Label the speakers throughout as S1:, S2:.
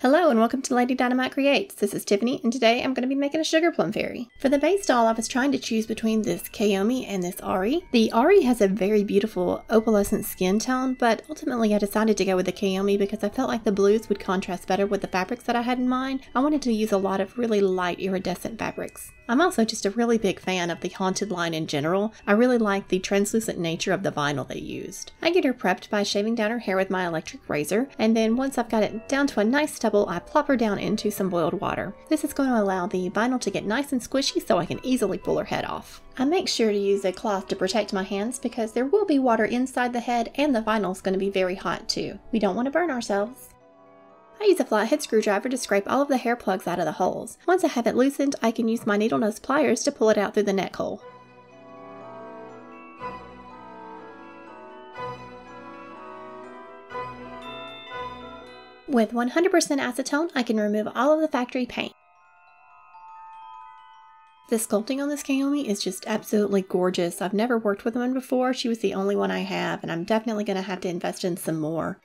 S1: Hello and welcome to Lady Dynamite Creates. This is Tiffany and today I'm going to be making a sugar plum fairy. For the base doll I was trying to choose between this Kiyomi and this Ari. The Ari has a very beautiful opalescent skin tone but ultimately I decided to go with the Kiyomi because I felt like the blues would contrast better with the fabrics that I had in mind. I wanted to use a lot of really light iridescent fabrics. I'm also just a really big fan of the Haunted line in general. I really like the translucent nature of the vinyl they used. I get her prepped by shaving down her hair with my electric razor, and then once I've got it down to a nice stubble, I plop her down into some boiled water. This is going to allow the vinyl to get nice and squishy so I can easily pull her head off. I make sure to use a cloth to protect my hands because there will be water inside the head and the vinyl is going to be very hot too. We don't want to burn ourselves. I use a flathead screwdriver to scrape all of the hair plugs out of the holes. Once I have it loosened, I can use my needle nose pliers to pull it out through the neck hole. With 100% acetone, I can remove all of the factory paint. The sculpting on this Kiyomi is just absolutely gorgeous. I've never worked with one before. She was the only one I have, and I'm definitely going to have to invest in some more.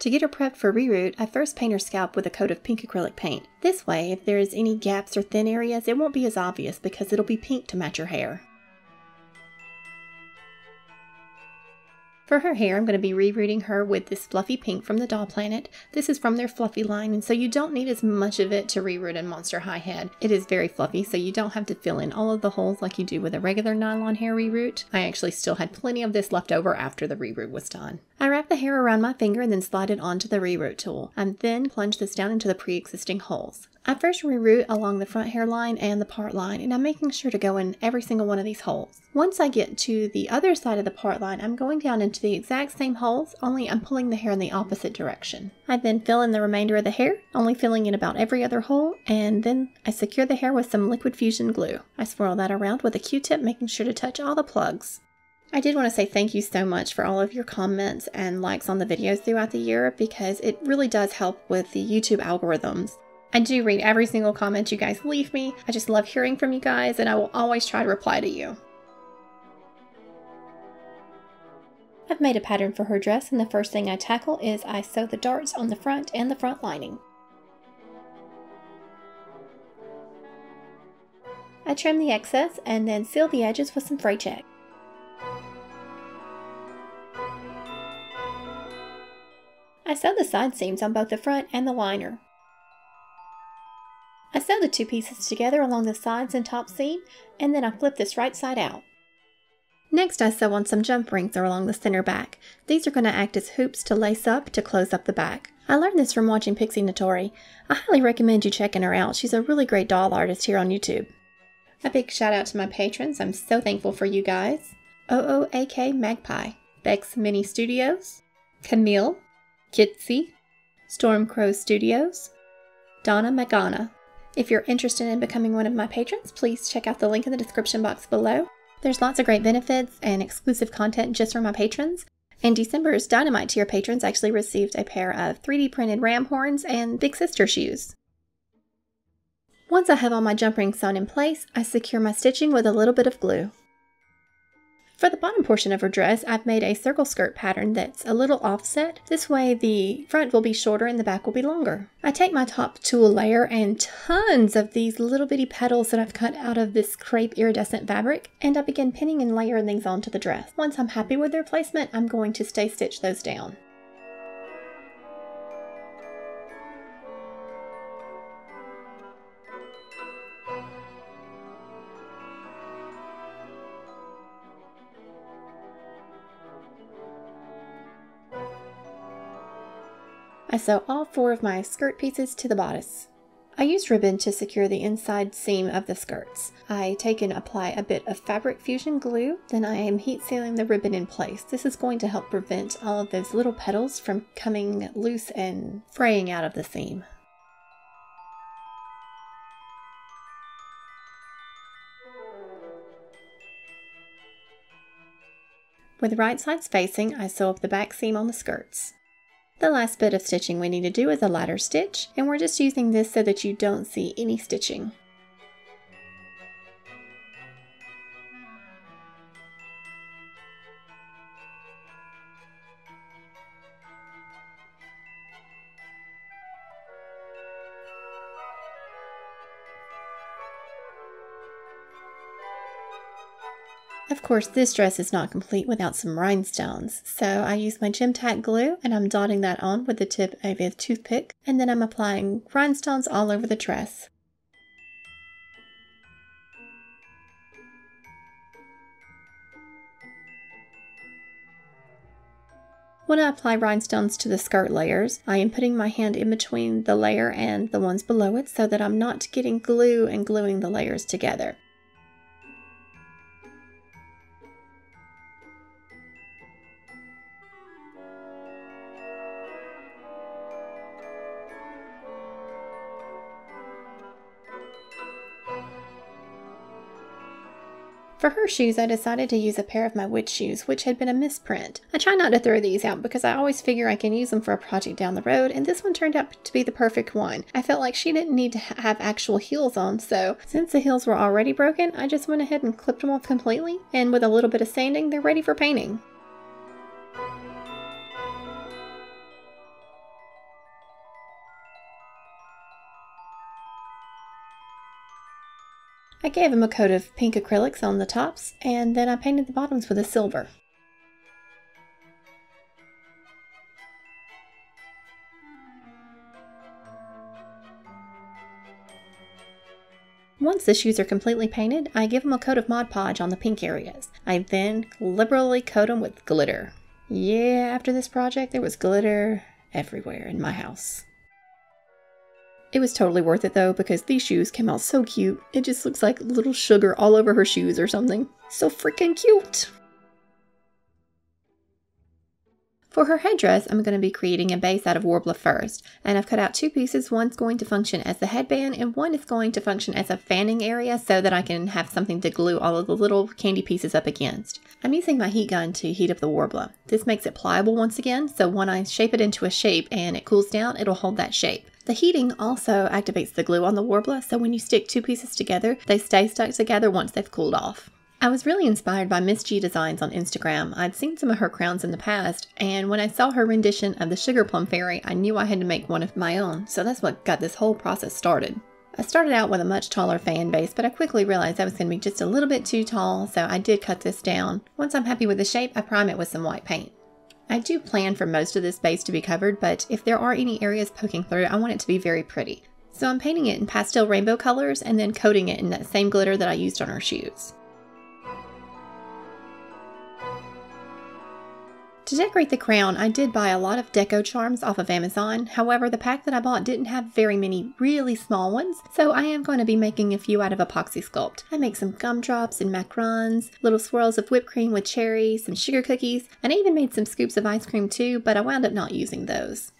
S1: To get her prepped for reroot, I first paint her scalp with a coat of pink acrylic paint. This way, if there is any gaps or thin areas, it won't be as obvious because it'll be pink to match her hair. For her hair, I'm going to be rerooting her with this fluffy pink from the Doll Planet. This is from their fluffy line, and so you don't need as much of it to reroot in Monster High Head. It is very fluffy, so you don't have to fill in all of the holes like you do with a regular nylon hair reroot. I actually still had plenty of this left over after the reroot was done. I wrap the hair around my finger and then slide it onto the reroot tool. and then plunge this down into the pre-existing holes. I first reroot along the front hairline and the part line, and I'm making sure to go in every single one of these holes. Once I get to the other side of the part line, I'm going down into the exact same holes, only I'm pulling the hair in the opposite direction. I then fill in the remainder of the hair, only filling in about every other hole, and then I secure the hair with some liquid fusion glue. I swirl that around with a q-tip, making sure to touch all the plugs. I did want to say thank you so much for all of your comments and likes on the videos throughout the year because it really does help with the YouTube algorithms. I do read every single comment you guys leave me. I just love hearing from you guys, and I will always try to reply to you. I've made a pattern for her dress, and the first thing I tackle is I sew the darts on the front and the front lining. I trim the excess and then seal the edges with some fray check. I sew the side seams on both the front and the liner. I sew the two pieces together along the sides and top seam, and then I flip this right side out. Next I sew on some jump rings along the center back. These are going to act as hoops to lace up to close up the back. I learned this from watching Pixienatory. I highly recommend you checking her out. She's a really great doll artist here on YouTube. A big shout out to my patrons. I'm so thankful for you guys. OOAK Magpie, Bex Mini Studios, Camille, Kitsy, Storm Crow Studios, Donna Magana, if you're interested in becoming one of my patrons, please check out the link in the description box below. There's lots of great benefits and exclusive content just for my patrons. And December's Dynamite tier patrons actually received a pair of 3D printed ram horns and Big Sister shoes. Once I have all my jump rings sewn in place, I secure my stitching with a little bit of glue. For the bottom portion of her dress, I've made a circle skirt pattern that's a little offset. This way the front will be shorter and the back will be longer. I take my top tulle layer and tons of these little bitty petals that I've cut out of this crepe iridescent fabric, and I begin pinning and layering these onto the dress. Once I'm happy with their placement, I'm going to stay stitch those down. I sew all four of my skirt pieces to the bodice. I use ribbon to secure the inside seam of the skirts. I take and apply a bit of fabric fusion glue, then I am heat sealing the ribbon in place. This is going to help prevent all of those little petals from coming loose and fraying out of the seam. With the right sides facing, I sew up the back seam on the skirts. The last bit of stitching we need to do is a ladder stitch, and we're just using this so that you don't see any stitching. Of course, this dress is not complete without some rhinestones, so I use my Gem Tac glue and I'm dotting that on with the tip of a toothpick, and then I'm applying rhinestones all over the dress. When I apply rhinestones to the skirt layers, I am putting my hand in between the layer and the ones below it so that I'm not getting glue and gluing the layers together. For her shoes, I decided to use a pair of my witch shoes, which had been a misprint. I try not to throw these out because I always figure I can use them for a project down the road, and this one turned out to be the perfect one. I felt like she didn't need to have actual heels on, so since the heels were already broken, I just went ahead and clipped them off completely, and with a little bit of sanding, they're ready for painting. Gave him a coat of pink acrylics on the tops, and then I painted the bottoms with a silver. Once the shoes are completely painted, I give them a coat of Mod Podge on the pink areas. I then liberally coat them with glitter. Yeah, after this project, there was glitter everywhere in my house. It was totally worth it though because these shoes came out so cute. It just looks like little sugar all over her shoes or something. So freaking cute! For her headdress, I'm going to be creating a base out of Worbla first, and I've cut out two pieces. One's going to function as the headband, and one is going to function as a fanning area so that I can have something to glue all of the little candy pieces up against. I'm using my heat gun to heat up the Worbla. This makes it pliable once again, so when I shape it into a shape and it cools down, it'll hold that shape. The heating also activates the glue on the Worbla, so when you stick two pieces together, they stay stuck together once they've cooled off. I was really inspired by Miss G Designs on Instagram. I'd seen some of her crowns in the past, and when I saw her rendition of the Sugar Plum Fairy, I knew I had to make one of my own, so that's what got this whole process started. I started out with a much taller fan base, but I quickly realized that was going to be just a little bit too tall, so I did cut this down. Once I'm happy with the shape, I prime it with some white paint. I do plan for most of this base to be covered, but if there are any areas poking through, I want it to be very pretty. So I'm painting it in pastel rainbow colors and then coating it in that same glitter that I used on her shoes. To decorate the crown, I did buy a lot of deco charms off of Amazon. However, the pack that I bought didn't have very many really small ones, so I am going to be making a few out of epoxy sculpt. I make some gumdrops and macarons, little swirls of whipped cream with cherries, some sugar cookies, and I even made some scoops of ice cream too, but I wound up not using those.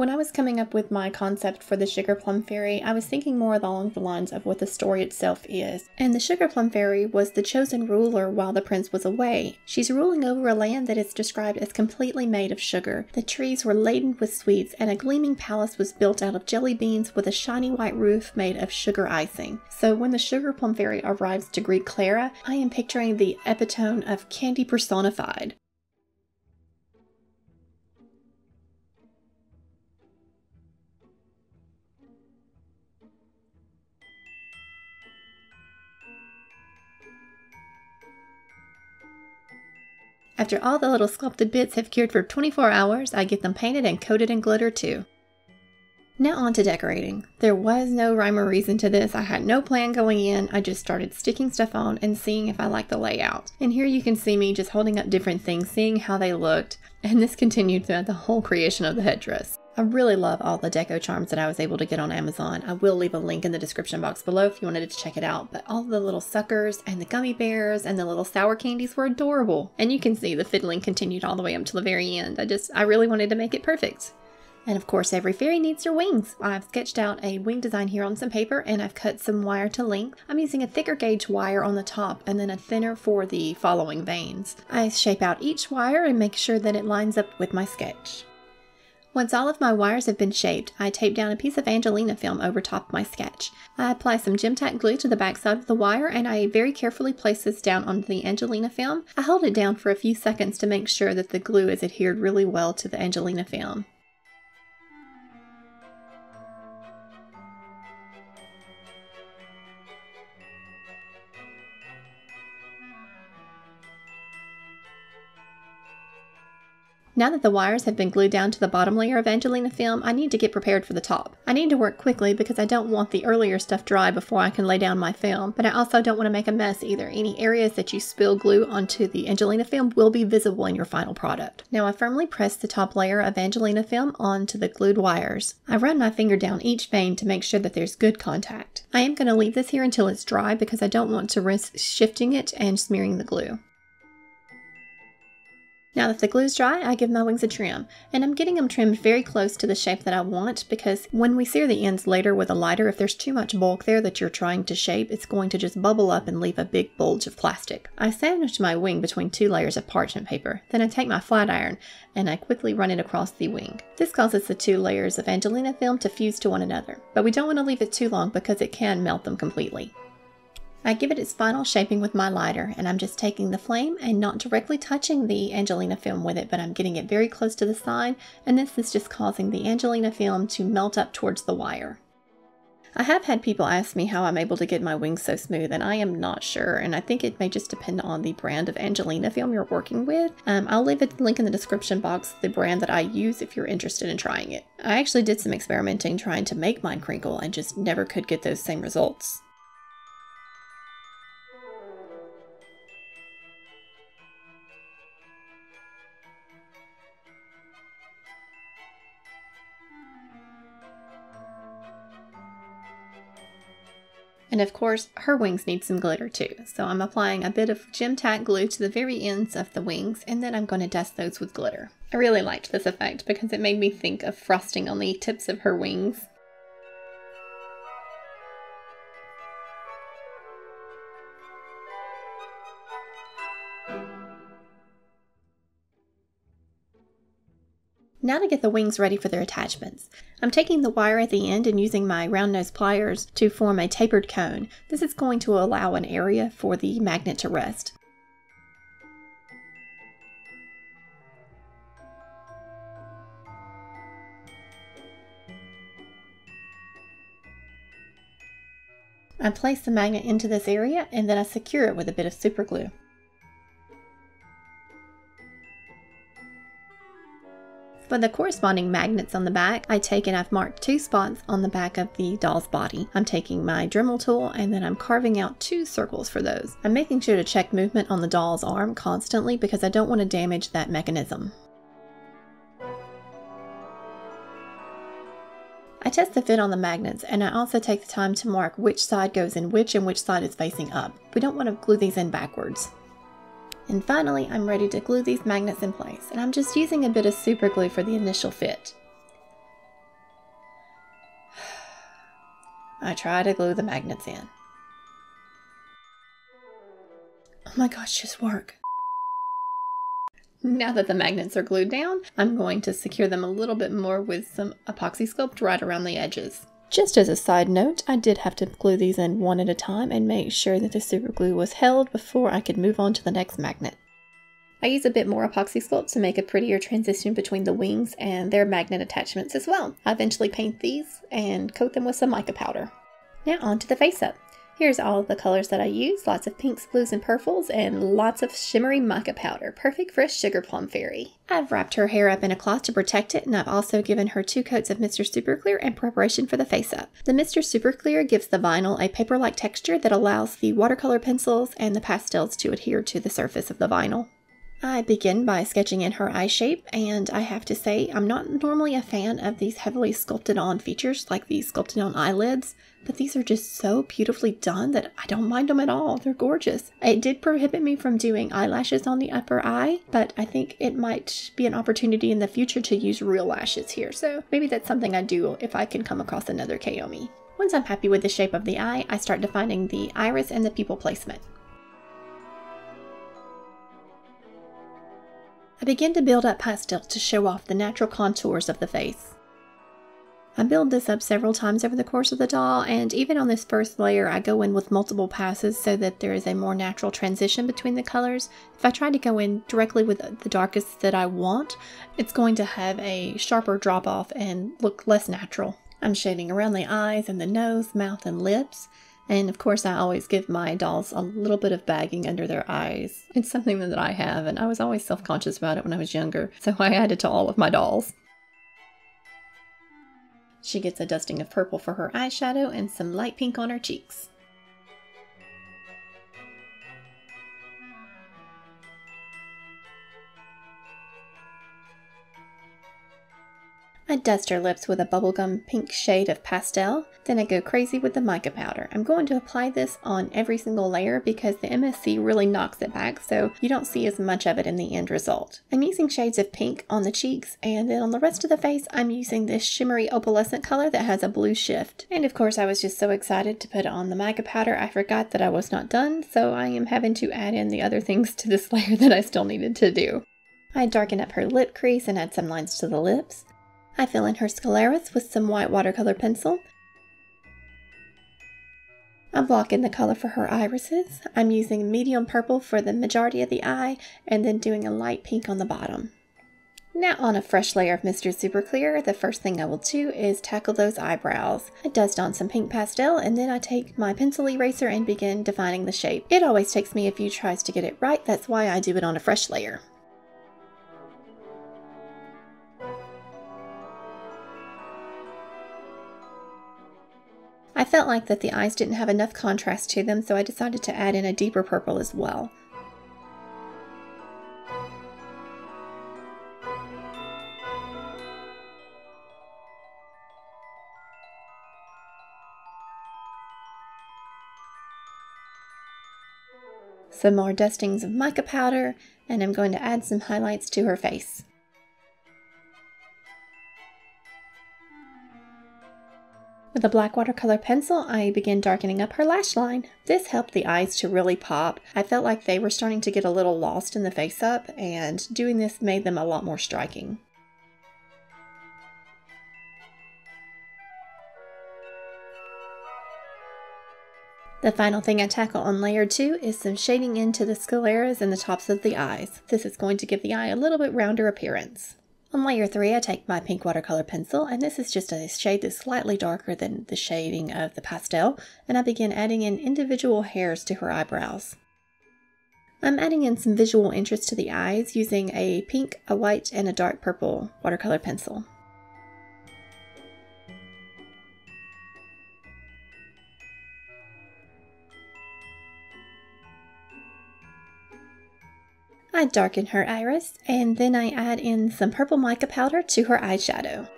S1: When I was coming up with my concept for the Sugar Plum Fairy, I was thinking more along the lines of what the story itself is. And the Sugar Plum Fairy was the chosen ruler while the prince was away. She's ruling over a land that is described as completely made of sugar. The trees were laden with sweets, and a gleaming palace was built out of jelly beans with a shiny white roof made of sugar icing. So when the Sugar Plum Fairy arrives to greet Clara, I am picturing the epitome of candy personified. After all the little sculpted bits have cured for 24 hours, I get them painted and coated in glitter too. Now on to decorating. There was no rhyme or reason to this. I had no plan going in. I just started sticking stuff on and seeing if I liked the layout. And here you can see me just holding up different things, seeing how they looked. And this continued throughout the whole creation of the headdress. I really love all the deco charms that I was able to get on Amazon. I will leave a link in the description box below if you wanted to check it out. But all the little suckers and the gummy bears and the little sour candies were adorable. And you can see the fiddling continued all the way up to the very end. I just, I really wanted to make it perfect. And of course, every fairy needs their wings. I've sketched out a wing design here on some paper and I've cut some wire to length. I'm using a thicker gauge wire on the top and then a thinner for the following veins. I shape out each wire and make sure that it lines up with my sketch. Once all of my wires have been shaped, I tape down a piece of Angelina film over top my sketch. I apply some Gem Tac glue to the back side of the wire and I very carefully place this down onto the Angelina film. I hold it down for a few seconds to make sure that the glue is adhered really well to the Angelina film. Now that the wires have been glued down to the bottom layer of Angelina film, I need to get prepared for the top. I need to work quickly because I don't want the earlier stuff dry before I can lay down my film, but I also don't want to make a mess either. Any areas that you spill glue onto the Angelina film will be visible in your final product. Now I firmly press the top layer of Angelina film onto the glued wires. I run my finger down each vein to make sure that there's good contact. I am going to leave this here until it's dry because I don't want to risk shifting it and smearing the glue. Now that the glue's dry, I give my wings a trim, and I'm getting them trimmed very close to the shape that I want because when we sear the ends later with a lighter, if there's too much bulk there that you're trying to shape, it's going to just bubble up and leave a big bulge of plastic. I sandwich my wing between two layers of parchment paper, then I take my flat iron and I quickly run it across the wing. This causes the two layers of Angelina film to fuse to one another, but we don't want to leave it too long because it can melt them completely. I give it its final shaping with my lighter and I'm just taking the flame and not directly touching the Angelina film with it, but I'm getting it very close to the side and this is just causing the Angelina film to melt up towards the wire. I have had people ask me how I'm able to get my wings so smooth, and I am not sure, and I think it may just depend on the brand of Angelina film you're working with. Um, I'll leave a link in the description box, the brand that I use if you're interested in trying it. I actually did some experimenting trying to make mine crinkle and just never could get those same results. And of course, her wings need some glitter too. So I'm applying a bit of Gem Tac glue to the very ends of the wings and then I'm going to dust those with glitter. I really liked this effect because it made me think of frosting on the tips of her wings. Now to get the wings ready for their attachments. I'm taking the wire at the end and using my round nose pliers to form a tapered cone. This is going to allow an area for the magnet to rest. I place the magnet into this area and then I secure it with a bit of super glue. For the corresponding magnets on the back, I take and I've marked two spots on the back of the doll's body. I'm taking my Dremel tool and then I'm carving out two circles for those. I'm making sure to check movement on the doll's arm constantly because I don't want to damage that mechanism. I test the fit on the magnets and I also take the time to mark which side goes in which and which side is facing up. We don't want to glue these in backwards. And finally, I'm ready to glue these magnets in place, and I'm just using a bit of super glue for the initial fit. I try to glue the magnets in. Oh my gosh, just work. Now that the magnets are glued down, I'm going to secure them a little bit more with some epoxy sculpt right around the edges. Just as a side note, I did have to glue these in one at a time and make sure that the super glue was held before I could move on to the next magnet. I use a bit more epoxy sculpt to make a prettier transition between the wings and their magnet attachments as well. I eventually paint these and coat them with some mica powder. Now on to the face up. Here's all of the colors that I use, lots of pinks, blues, and purples, and lots of shimmery mica powder, perfect for a sugar plum fairy. I've wrapped her hair up in a cloth to protect it, and I've also given her two coats of Mr. Super Clear in preparation for the face up. The Mr. Super Clear gives the vinyl a paper-like texture that allows the watercolor pencils and the pastels to adhere to the surface of the vinyl. I begin by sketching in her eye shape, and I have to say, I'm not normally a fan of these heavily sculpted on features like these sculpted on eyelids, but these are just so beautifully done that I don't mind them at all. They're gorgeous. It did prohibit me from doing eyelashes on the upper eye, but I think it might be an opportunity in the future to use real lashes here, so maybe that's something I do if I can come across another Kiyomi. Once I'm happy with the shape of the eye, I start defining the iris and the pupil placement. I begin to build up pastel to show off the natural contours of the face. I build this up several times over the course of the doll, and even on this first layer, I go in with multiple passes so that there is a more natural transition between the colors. If I try to go in directly with the darkest that I want, it's going to have a sharper drop off and look less natural. I'm shading around the eyes and the nose, mouth, and lips, And of course, I always give my dolls a little bit of bagging under their eyes. It's something that I have, and I was always self conscious about it when I was younger, so I added to all of my dolls. She gets a dusting of purple for her eyeshadow and some light pink on her cheeks. I dust her lips with a bubblegum pink shade of pastel, then I go crazy with the mica powder. I'm going to apply this on every single layer because the MSC really knocks it back so you don't see as much of it in the end result. I'm using shades of pink on the cheeks and then on the rest of the face I'm using this shimmery opalescent color that has a blue shift. And of course I was just so excited to put on the mica powder I forgot that I was not done so I am having to add in the other things to this layer that I still needed to do. I darken up her lip crease and add some lines to the lips. I fill in her sclera's with some white watercolor pencil. I'm blocking the color for her irises. I'm using medium purple for the majority of the eye and then doing a light pink on the bottom. Now on a fresh layer of Mr. Super Clear, the first thing I will do is tackle those eyebrows. I dust on some pink pastel and then I take my pencil eraser and begin defining the shape. It always takes me a few tries to get it right, that's why I do it on a fresh layer. Felt like that the eyes didn't have enough contrast to them, so I decided to add in a deeper purple as well. Some more dustings of mica powder, and I'm going to add some highlights to her face. With a black watercolor pencil, I began darkening up her lash line. This helped the eyes to really pop. I felt like they were starting to get a little lost in the face up, and doing this made them a lot more striking. The final thing I tackle on layer 2 is some shading into the scleras and the tops of the eyes. This is going to give the eye a little bit rounder appearance. On layer 3 I take my pink watercolor pencil and this is just a shade that's slightly darker than the shading of the pastel and I begin adding in individual hairs to her eyebrows. I'm adding in some visual interest to the eyes using a pink, a white, and a dark purple watercolor pencil. I darken her iris and then I add in some purple mica powder to her eyeshadow.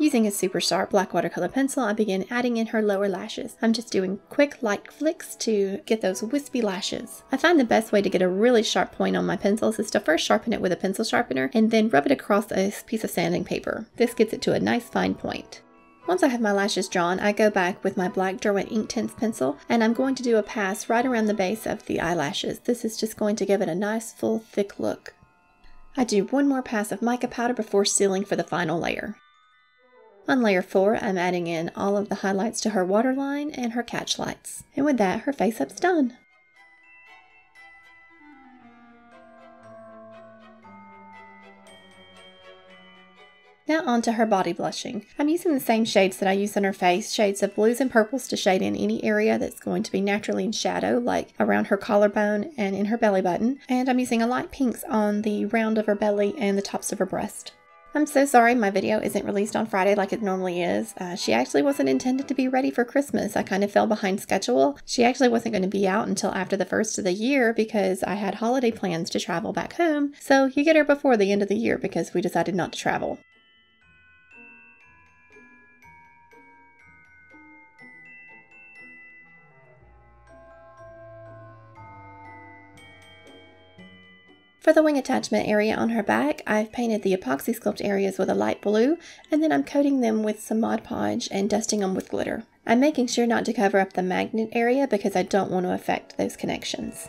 S1: Using a super sharp black watercolor pencil, I begin adding in her lower lashes. I'm just doing quick light flicks to get those wispy lashes. I find the best way to get a really sharp point on my pencils is to first sharpen it with a pencil sharpener and then rub it across a piece of sanding paper. This gets it to a nice fine point. Once I have my lashes drawn, I go back with my black Derwent Inktense pencil and I'm going to do a pass right around the base of the eyelashes. This is just going to give it a nice full thick look. I do one more pass of mica powder before sealing for the final layer. On layer 4, I'm adding in all of the highlights to her waterline and her catch lights. And with that, her face up's done. Now onto her body blushing. I'm using the same shades that I use on her face, shades of blues and purples to shade in any area that's going to be naturally in shadow, like around her collarbone and in her belly button. And I'm using a light pinks on the round of her belly and the tops of her breast. I'm so sorry my video isn't released on Friday like it normally is. Uh, she actually wasn't intended to be ready for Christmas. I kind of fell behind schedule. She actually wasn't going to be out until after the first of the year because I had holiday plans to travel back home. So you get her before the end of the year because we decided not to travel. For the wing attachment area on her back, I've painted the epoxy sculpt areas with a light blue, and then I'm coating them with some Mod Podge and dusting them with glitter. I'm making sure not to cover up the magnet area because I don't want to affect those connections.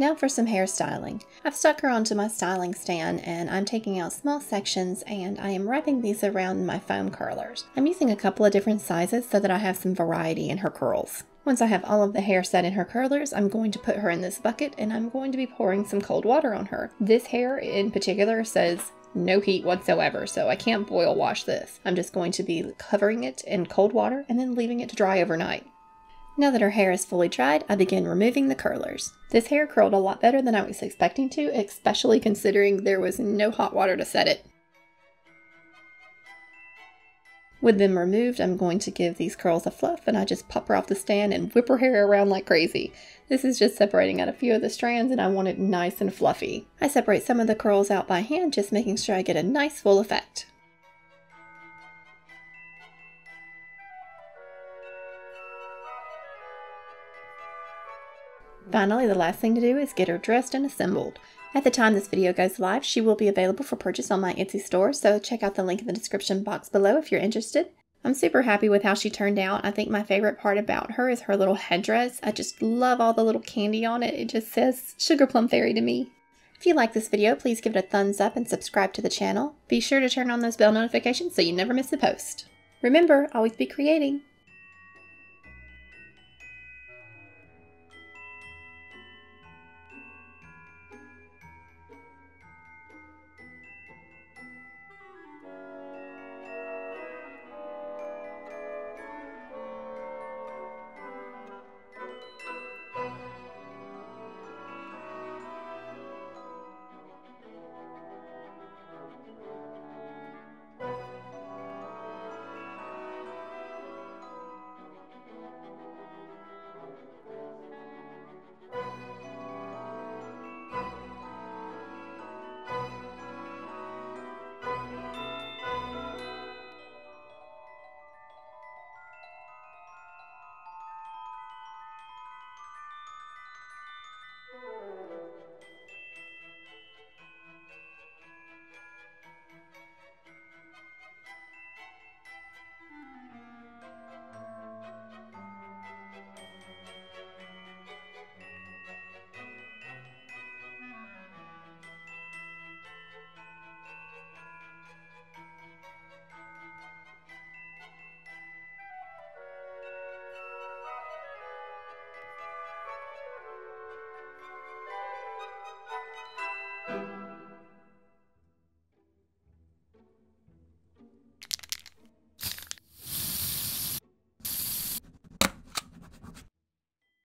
S1: Now for some hairstyling. I've stuck her onto my styling stand and I'm taking out small sections and I am wrapping these around my foam curlers. I'm using a couple of different sizes so that I have some variety in her curls. Once I have all of the hair set in her curlers, I'm going to put her in this bucket and I'm going to be pouring some cold water on her. This hair in particular says no heat whatsoever, so I can't boil wash this. I'm just going to be covering it in cold water and then leaving it to dry overnight. Now that her hair is fully dried, I begin removing the curlers. This hair curled a lot better than I was expecting to, especially considering there was no hot water to set it. With them removed, I'm going to give these curls a fluff and I just pop her off the stand and whip her hair around like crazy. This is just separating out a few of the strands and I want it nice and fluffy. I separate some of the curls out by hand, just making sure I get a nice full effect. Finally, the last thing to do is get her dressed and assembled. At the time this video goes live, she will be available for purchase on my Etsy store, so check out the link in the description box below if you're interested. I'm super happy with how she turned out. I think my favorite part about her is her little headdress. I just love all the little candy on it. It just says Sugar Plum Fairy to me. If you like this video, please give it a thumbs up and subscribe to the channel. Be sure to turn on those bell notifications so you never miss a post. Remember, always be creating.